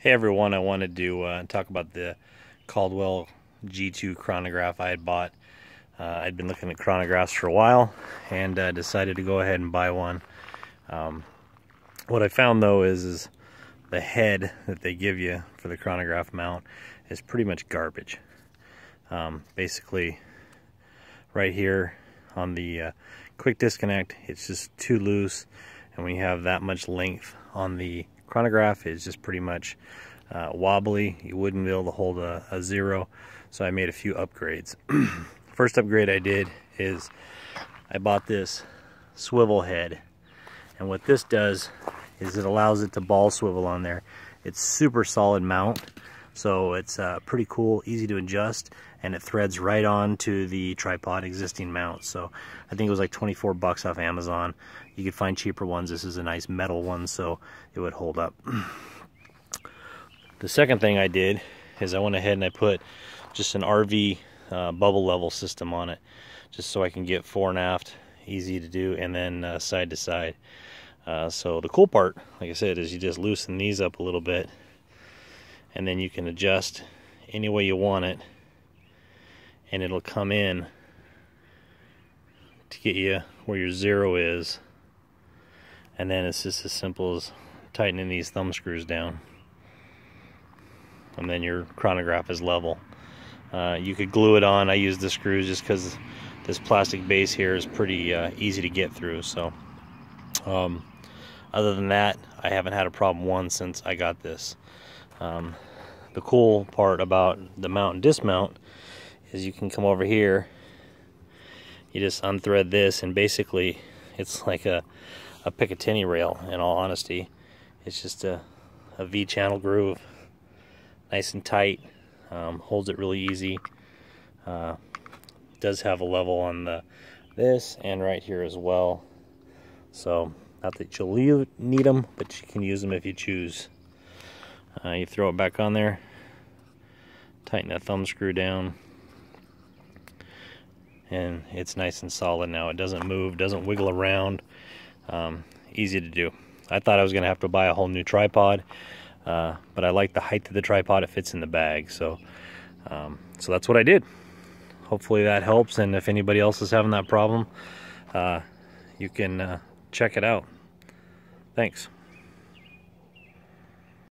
Hey everyone, I wanted to uh, talk about the Caldwell G2 chronograph I had bought. Uh, I'd been looking at chronographs for a while and uh, decided to go ahead and buy one. Um, what I found though is, is the head that they give you for the chronograph mount is pretty much garbage. Um, basically, right here on the uh, quick disconnect, it's just too loose and when you have that much length on the chronograph is just pretty much uh, wobbly. You wouldn't be able to hold a, a zero. So I made a few upgrades. First upgrade I did is I bought this swivel head. And what this does is it allows it to ball swivel on there. It's super solid mount. So it's uh, pretty cool, easy to adjust, and it threads right on to the tripod existing mount. So I think it was like 24 bucks off Amazon. You could find cheaper ones. This is a nice metal one, so it would hold up. the second thing I did is I went ahead and I put just an RV uh, bubble level system on it, just so I can get fore and aft, easy to do, and then uh, side to side. Uh, so the cool part, like I said, is you just loosen these up a little bit and then you can adjust any way you want it and it'll come in to get you where your zero is. And then it's just as simple as tightening these thumb screws down. And then your chronograph is level. Uh, you could glue it on. I use the screws just because this plastic base here is pretty uh, easy to get through so um, other than that I haven't had a problem one since I got this um, the cool part about the mount and dismount is you can come over here, you just unthread this, and basically it's like a, a Picatinny rail, in all honesty. It's just a, a V-channel groove, nice and tight, um, holds it really easy. Uh, does have a level on the this and right here as well. So, not that you'll need them, but you can use them if you choose. Uh, you throw it back on there, tighten that thumb screw down, and it's nice and solid now. It doesn't move, doesn't wiggle around. Um, easy to do. I thought I was going to have to buy a whole new tripod, uh, but I like the height of the tripod. It fits in the bag, so um, so that's what I did. Hopefully that helps, and if anybody else is having that problem, uh, you can uh, check it out. Thanks.